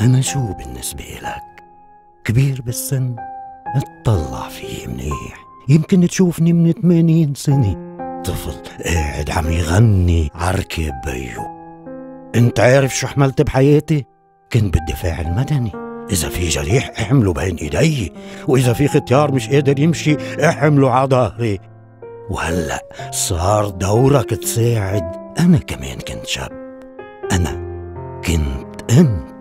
أنا شو بالنسبة لك؟ كبير بالسن؟ اطلع فيه منيح. يمكن تشوفني من 80 سنة. طفل قاعد عم يغني عركب بيو. انت عارف شو حملت بحياتي؟ كنت بالدفاع المدني. إذا في جريح أحمله بين إيدي وإذا في ختيار مش قادر يمشي أحمله على ظهري. وهلأ صار دورك تساعد. أنا كمان كنت شاب. أنا كنت أنت.